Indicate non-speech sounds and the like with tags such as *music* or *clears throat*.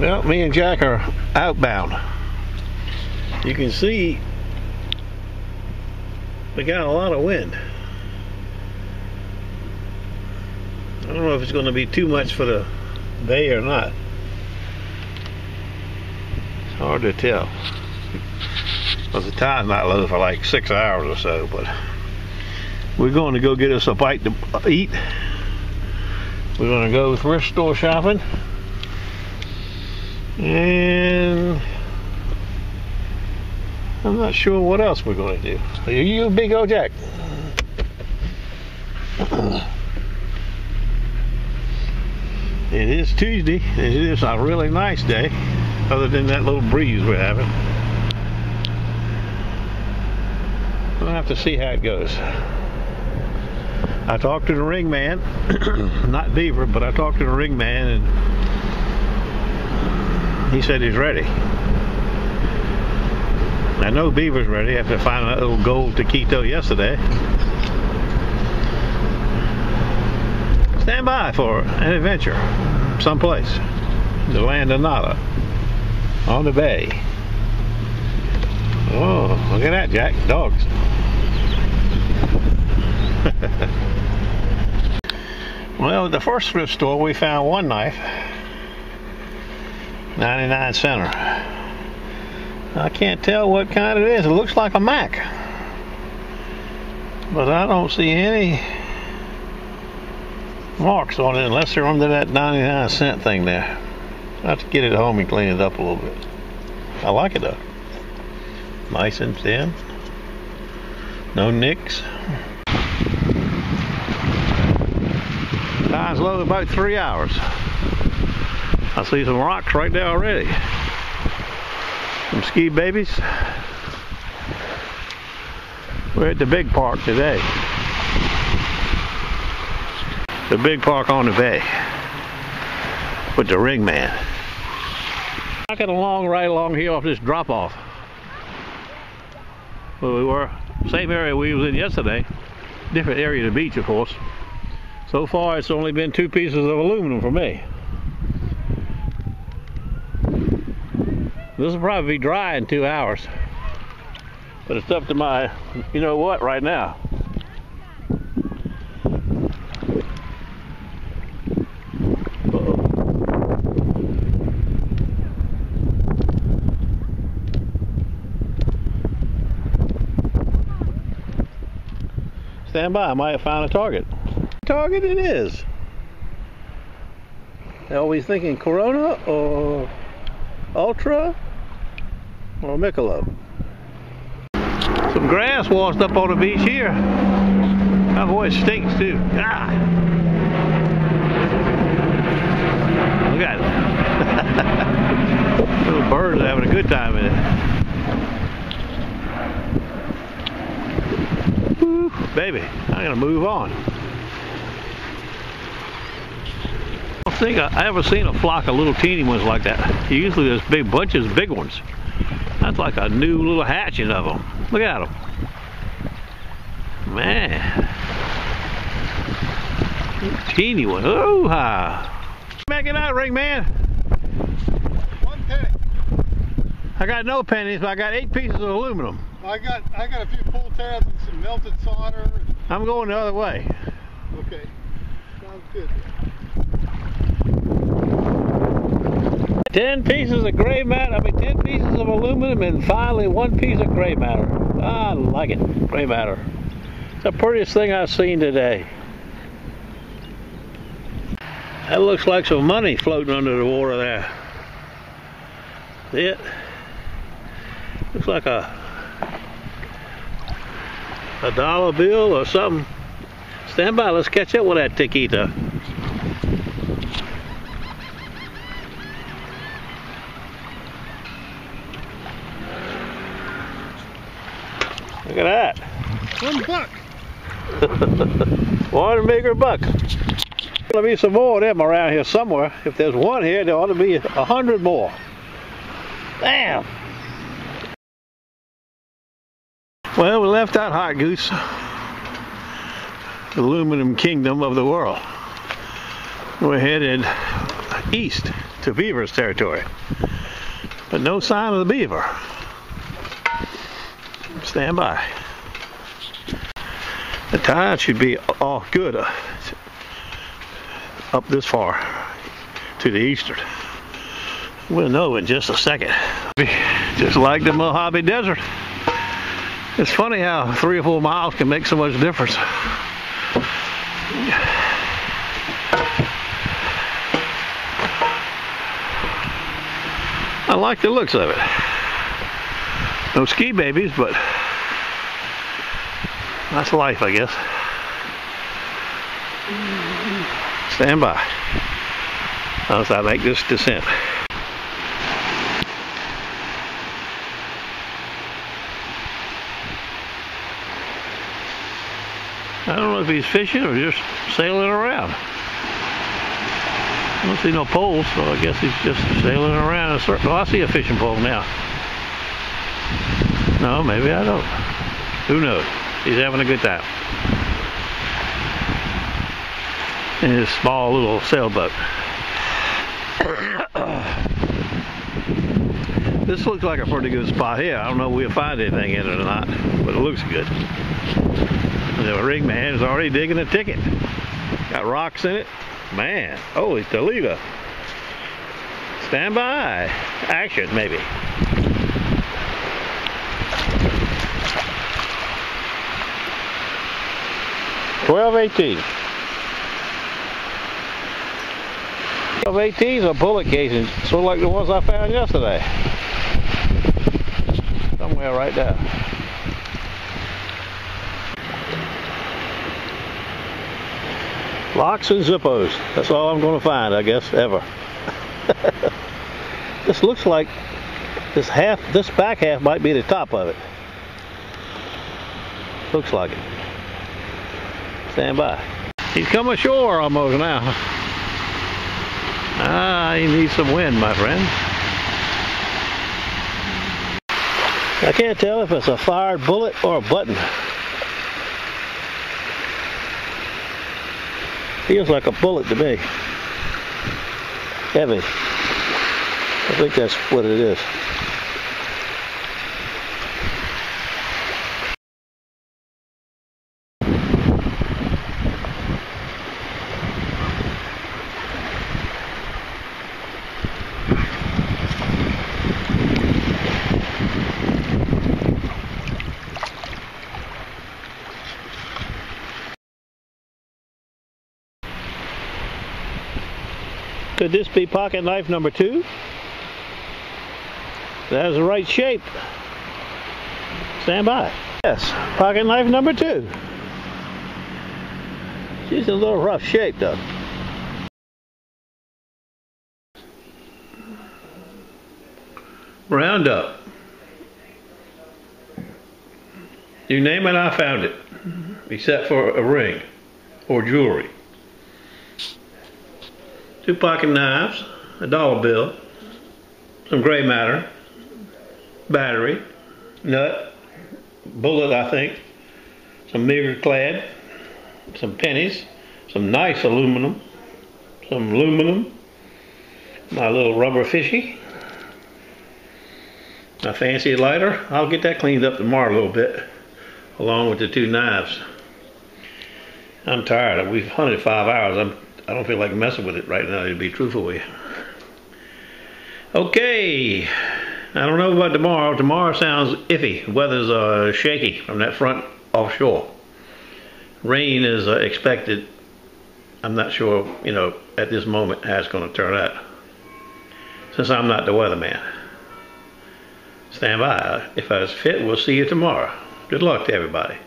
Well, me and Jack are outbound. You can see we got a lot of wind. I don't know if it's going to be too much for the bay or not. It's hard to tell. Because the tide's not low for like six hours or so, but we're going to go get us a bite to eat. We're going to go thrift store shopping. And I'm not sure what else we're going to do. Are you big old Jack? It is Tuesday. It is a really nice day, other than that little breeze we're having. We'll have to see how it goes. I talked to the ring man, *clears throat* not Beaver, but I talked to the ring man, and he said he's ready. I know Beaver's ready after finding that little gold taquito yesterday. Stand by for an adventure someplace. The land of nada. On the bay. Oh, look at that, Jack. Dogs. *laughs* well, at the first thrift store, we found one knife. 99 center. I can't tell what kind it is. It looks like a Mac. But I don't see any marks on it unless they're under that 99 cent thing there. I have to get it home and clean it up a little bit. I like it though. Nice and thin. No nicks. Time's low about three hours. I see some rocks right there already. Some ski babies. We're at the big park today. The big park on the bay with the ring man. Walking along right along here off this drop off. Where we were, same area we was in yesterday. Different area of the beach, of course. So far, it's only been two pieces of aluminum for me. This will probably be dry in two hours. But it's up to my, you know what, right now. Stand by, I might have found a target. Target it is. Always thinking Corona or Ultra or Michelob. Some grass washed up on the beach here. Boy, it stinks too. Ah. Look at it. *laughs* Little birds are having a good time in it. Woo, baby, I'm gonna move on. I don't think I ever seen a flock of little teeny ones like that. Usually there's big bunches big ones. That's like a new little hatching of them. Look at them. Man. Teeny one. Oh, ha. Make it out, ring man. One penny. I got no pennies, but I got eight pieces of aluminum. I got I got a few pull tabs and some melted solder. I'm going the other way. Okay. Sounds good. Ten pieces of gray matter, I mean ten pieces of aluminum and finally one piece of gray matter. I like it, gray matter. It's the prettiest thing I've seen today. That looks like some money floating under the water there. See it? Looks like a a dollar bill or something. Stand by, let's catch up with that taquito. At that. One buck. *laughs* One bigger buck. There'll be some more of them around here somewhere. If there's one here, there ought to be a hundred more. Damn. Well, we left that hot goose. The aluminum kingdom of the world. We're headed east. to beaver's territory. But no sign of the beaver. Stand by. The tide should be all good uh, up this far to the eastern. We'll know in just a second. Just like the Mojave Desert. It's funny how three or four miles can make so much difference. I like the looks of it. No ski babies, but that's life, I guess. Stand by as I make this descent. I don't know if he's fishing or just sailing around. I don't see no poles, so I guess he's just sailing around. Oh, I see a fishing pole now. No, maybe I don't. Who knows? He's having a good time. In his small little sailboat. *coughs* this looks like a pretty good spot here. I don't know if we'll find anything in it or not, but it looks good. The rig man is already digging a ticket. Got rocks in it. Man, holy Toledo. Stand by. Action, maybe. Twelve eighteen. Twelve eighteen are bullet casings, sort of like the ones I found yesterday. Somewhere right there. Locks and Zippos. That's all I'm going to find, I guess, ever. *laughs* this looks like this half, this back half might be the top of it. Looks like it. Stand by. He's come ashore almost now. Ah, he needs some wind, my friend. I can't tell if it's a fired bullet or a button. Feels like a bullet to me. Heavy. I think that's what it is. Could this be pocket knife number two? That is the right shape. Stand by. Yes, pocket knife number two. She's a little rough shape though. Roundup. You name it, I found it. Except for a ring or jewelry two pocket knives, a dollar bill, some gray matter, battery, nut, bullet I think, some meager clad, some pennies, some nice aluminum, some aluminum, my little rubber fishy, my fancy lighter. I'll get that cleaned up tomorrow a little bit, along with the two knives. I'm tired. We've hunted five hours. I'm I don't feel like messing with it right now, to be truthful with you. Okay, I don't know about tomorrow. Tomorrow sounds iffy. Weather's uh, shaky from that front offshore. Rain is uh, expected. I'm not sure, you know, at this moment how it's going to turn out. Since I'm not the weatherman. Stand by. If I was fit, we'll see you tomorrow. Good luck to everybody.